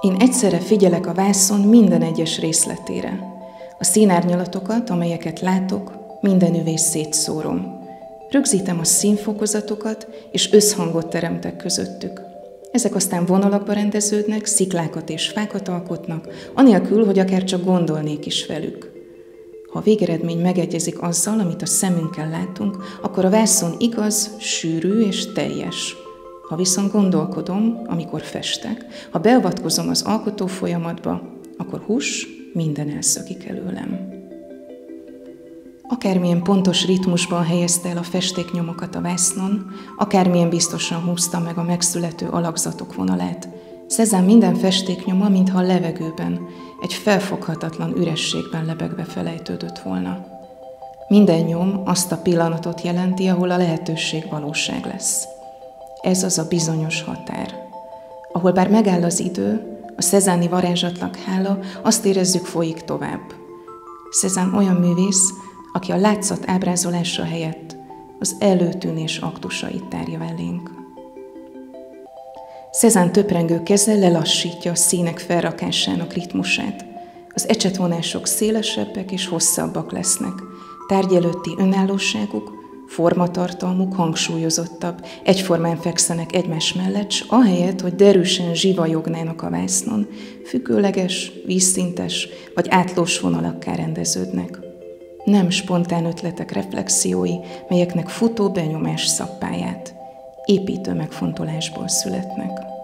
Én egyszerre figyelek a vászon minden egyes részletére. A színárnyalatokat, amelyeket látok, minden üvés szétszórom. Rögzítem a színfokozatokat, és összhangot teremtek közöttük. Ezek aztán vonalakba rendeződnek, sziklákat és fákat alkotnak, anélkül, hogy akár csak gondolnék is velük. Ha a végeredmény megegyezik azzal, amit a szemünkkel látunk, akkor a vászon igaz, sűrű és teljes. Ha viszont gondolkodom, amikor festek, ha beavatkozom az alkotó folyamatba, akkor hús minden elszakik előlem. Akármilyen pontos ritmusban helyezte el a festéknyomokat a vásznon, akármilyen biztosan húzta meg a megszülető alakzatok vonalát, Szezán minden festéknyoma, mintha a levegőben, egy felfoghatatlan ürességben lebegve felejtődött volna. Minden nyom azt a pillanatot jelenti, ahol a lehetőség valóság lesz. Ez az a bizonyos határ, ahol bár megáll az idő, a szezáni varázsatlag hála, azt érezzük folyik tovább. Szezán olyan művész, aki a látszat ábrázolása helyett az előtűnés aktusait tárja elénk. Szezán töprengő keze lelassítja a színek felrakásának ritmusát. Az ecsetvonások szélesebbek és hosszabbak lesznek. Tárgy előtti önállóságuk, formatartalmuk hangsúlyozottabb, egyformán fekszenek egymás mellett, s ahelyett, hogy derűsen zsivajognának a vásznon, függőleges, vízszintes vagy átlós vonalakká rendeződnek. Nem spontán ötletek reflexiói, melyeknek futó benyomás szappáját, építő megfontolásból születnek.